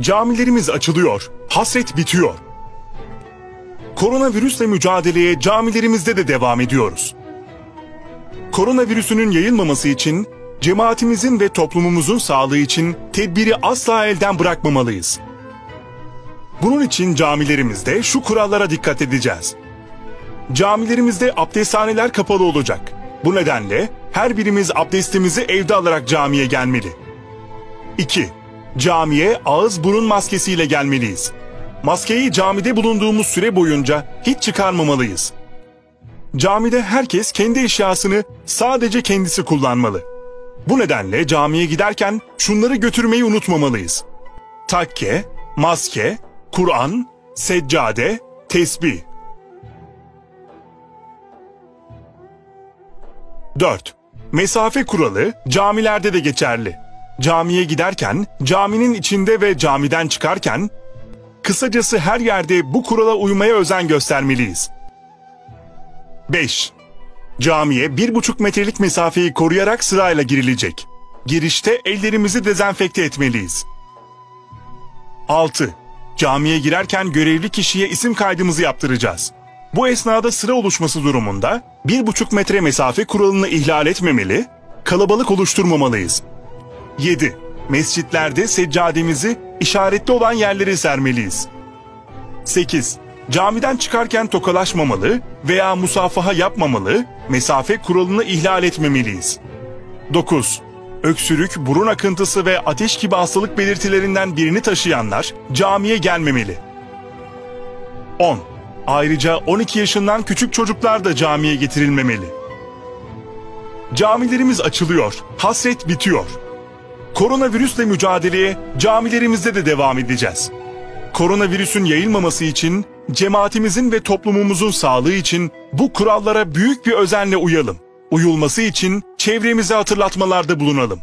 Camilerimiz açılıyor, hasret bitiyor. Koronavirüsle mücadeleye camilerimizde de devam ediyoruz. Koronavirüsünün yayılmaması için cemaatimizin ve toplumumuzun sağlığı için tedbiri asla elden bırakmamalıyız. Bunun için camilerimizde şu kurallara dikkat edeceğiz. Camilerimizde abdesthaneler kapalı olacak. Bu nedenle her birimiz abdestimizi evde alarak camiye gelmeli. 2. Camiye ağız burun maskesiyle gelmeliyiz. Maskeyi camide bulunduğumuz süre boyunca hiç çıkarmamalıyız. Camide herkes kendi eşyasını sadece kendisi kullanmalı. Bu nedenle camiye giderken şunları götürmeyi unutmamalıyız. Takke, maske, Kur'an, seccade, tesbih. 4. Mesafe kuralı camilerde de geçerli. Camiye giderken, caminin içinde ve camiden çıkarken, kısacası her yerde bu kurala uymaya özen göstermeliyiz. 5. Camiye bir buçuk metrelik mesafeyi koruyarak sırayla girilecek. Girişte ellerimizi dezenfekte etmeliyiz. 6. Camiye girerken görevli kişiye isim kaydımızı yaptıracağız. Bu esnada sıra oluşması durumunda bir buçuk metre mesafe kuralını ihlal etmemeli, kalabalık oluşturmamalıyız. 7. Mescitlerde seccademizi işaretli olan yerlere sermeliyiz. 8. Camiden çıkarken tokalaşmamalı veya musafaha yapmamalı, mesafe kuralını ihlal etmemeliyiz. 9. Öksürük, burun akıntısı ve ateş gibi hastalık belirtilerinden birini taşıyanlar camiye gelmemeli. 10. Ayrıca 12 yaşından küçük çocuklar da camiye getirilmemeli. Camilerimiz açılıyor, hasret bitiyor. Koronavirüsle mücadeleye camilerimizde de devam edeceğiz. Koronavirüsün yayılmaması için, cemaatimizin ve toplumumuzun sağlığı için bu kurallara büyük bir özenle uyalım. Uyulması için çevremize hatırlatmalarda bulunalım.